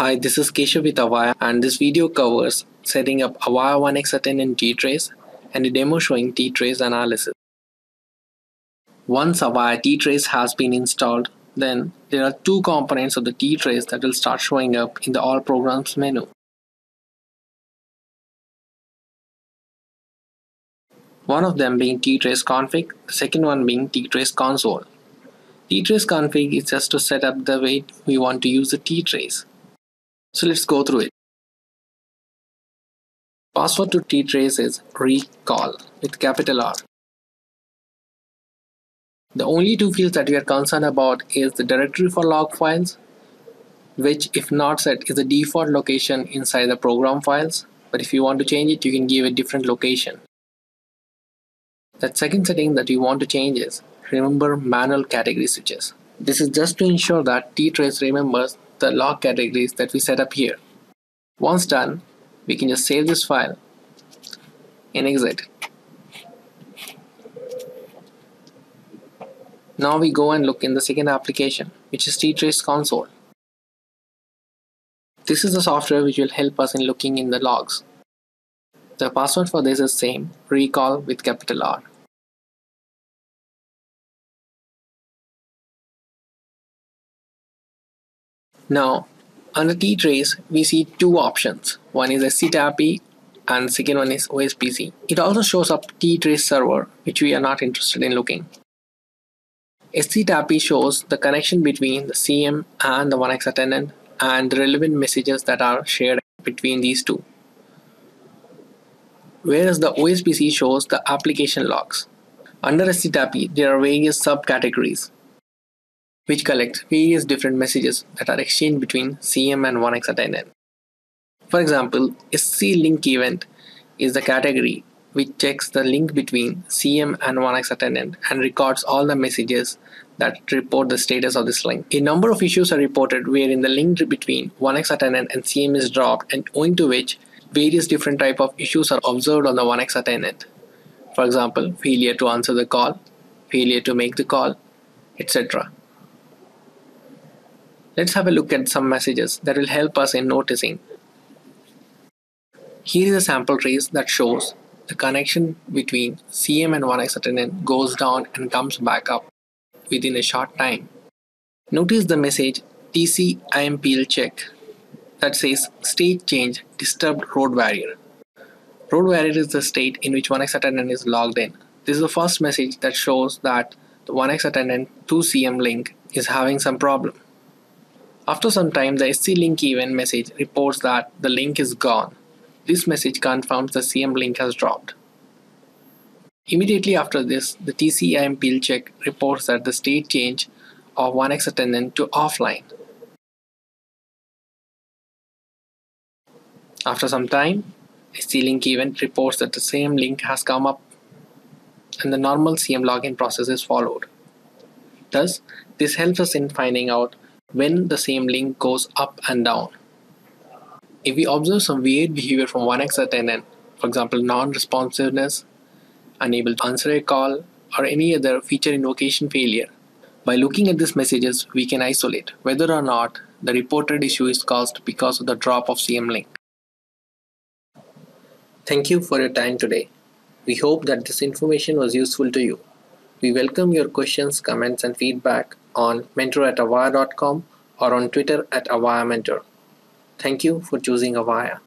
Hi, this is Keshav with Avaya and this video covers setting up Avaya 1x attendant ttrace and a demo showing T-Trace analysis. Once Avaya T-Trace has been installed, then there are two components of the T-Trace that will start showing up in the All Programs menu. One of them being T-Trace config, the second one being T-Trace console. T-Trace config is just to set up the way we want to use the ttrace. So let's go through it. Password to ttrace is recall with capital R. The only two fields that we are concerned about is the directory for log files, which if not set is the default location inside the program files, but if you want to change it, you can give a different location. The second setting that you want to change is remember manual category switches. This is just to ensure that ttrace remembers the log categories that we set up here. Once done, we can just save this file and exit. Now we go and look in the second application, which is ttrace console. This is the software which will help us in looking in the logs. The password for this is same, recall with capital R. Now, under ttrace, we see two options. One is a SCTAPI and second one is OSPC. It also shows up T-Trace server, which we are not interested in looking. SCTAPI shows the connection between the CM and the 1x attendant and the relevant messages that are shared between these two. Whereas the OSPC shows the application logs. Under SCTAPI, there are various subcategories which collect various different messages that are exchanged between CM and 1x attendant. For example, a SC link event is the category which checks the link between CM and 1x attendant and records all the messages that report the status of this link. A number of issues are reported wherein the link between 1x attendant and CM is dropped and owing to which various different type of issues are observed on the 1x attendant. For example, failure to answer the call, failure to make the call, etc. Let's have a look at some messages that will help us in noticing. Here is a sample trace that shows the connection between CM and 1x attendant goes down and comes back up within a short time. Notice the message TC IMPL check that says state change disturbed road barrier. Road barrier is the state in which 1x attendant is logged in. This is the first message that shows that the 1x attendant to CM link is having some problem. After some time, the SC link event message reports that the link is gone. This message confirms the CM link has dropped. Immediately after this, the TCIMPL check reports that the state change of 1x attendant to offline. After some time, SC link event reports that the same link has come up and the normal CM login process is followed. Thus, this helps us in finding out when the same link goes up and down. If we observe some weird behavior from 1x attendant, for example non-responsiveness, unable to answer a call, or any other feature invocation failure, by looking at these messages we can isolate whether or not the reported issue is caused because of the drop of CM link. Thank you for your time today. We hope that this information was useful to you. We welcome your questions, comments, and feedback on mentor at avaya.com or on Twitter at avaya mentor. Thank you for choosing Avaya.